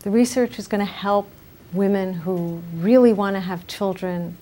The research is going to help women who really want to have children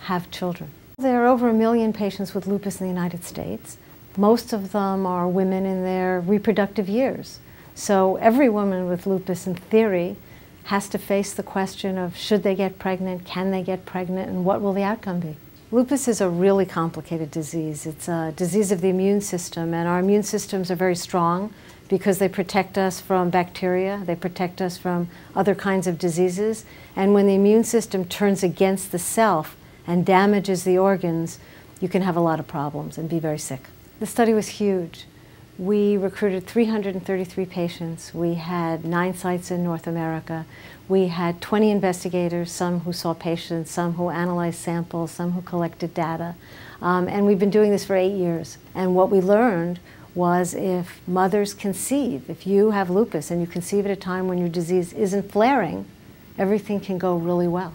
have children. There are over a million patients with lupus in the United States. Most of them are women in their reproductive years. So every woman with lupus, in theory, has to face the question of should they get pregnant, can they get pregnant, and what will the outcome be? Lupus is a really complicated disease. It's a disease of the immune system, and our immune systems are very strong because they protect us from bacteria, they protect us from other kinds of diseases. And when the immune system turns against the self and damages the organs, you can have a lot of problems and be very sick. The study was huge. We recruited 333 patients. We had nine sites in North America. We had 20 investigators, some who saw patients, some who analyzed samples, some who collected data. Um, and we've been doing this for eight years. And what we learned was if mothers conceive, if you have lupus and you conceive at a time when your disease isn't flaring, everything can go really well.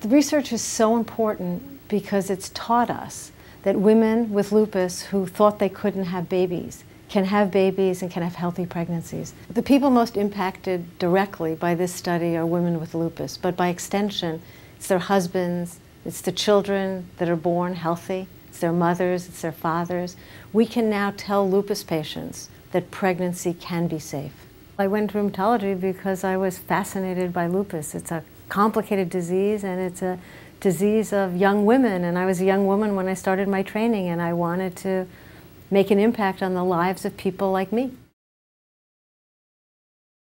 The research is so important because it's taught us that women with lupus who thought they couldn't have babies can have babies and can have healthy pregnancies. The people most impacted directly by this study are women with lupus, but by extension, it's their husbands, it's the children that are born healthy, it's their mothers, it's their fathers. We can now tell lupus patients that pregnancy can be safe. I went to rheumatology because I was fascinated by lupus. It's a complicated disease and it's a disease of young women and I was a young woman when I started my training and I wanted to make an impact on the lives of people like me.